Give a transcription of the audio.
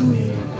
me